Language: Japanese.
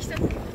一つ。